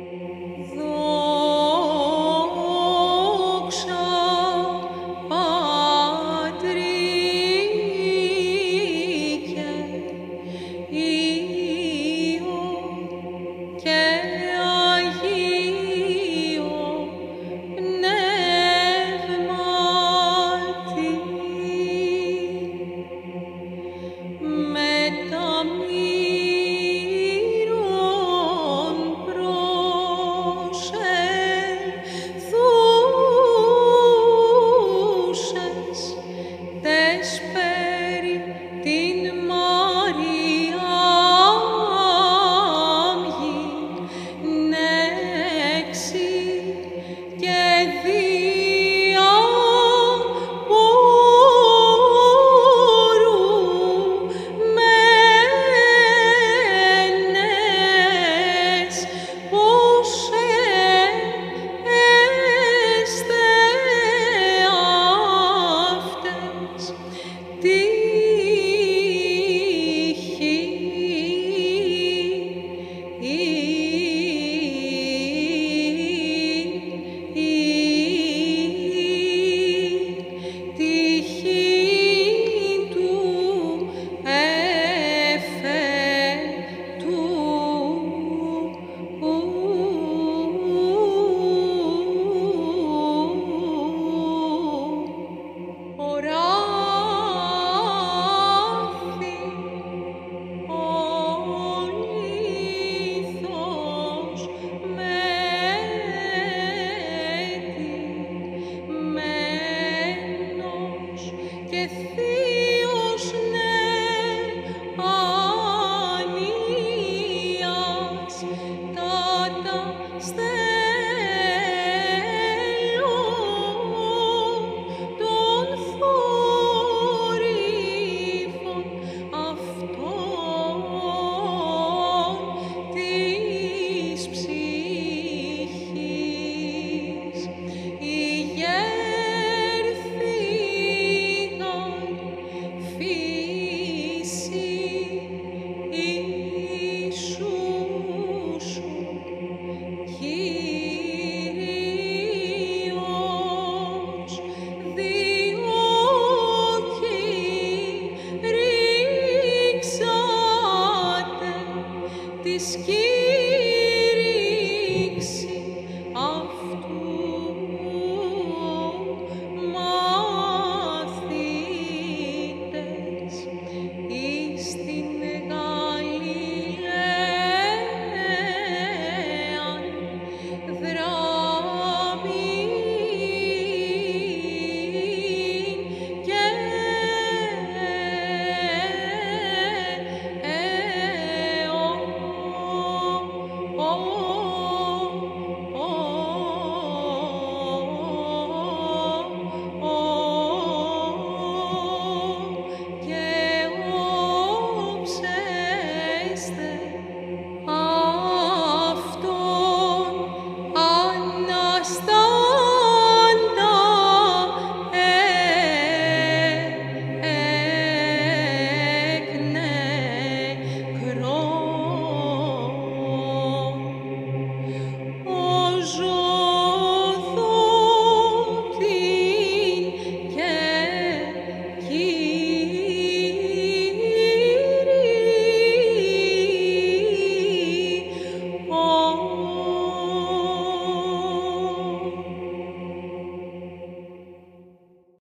Yeah. whisper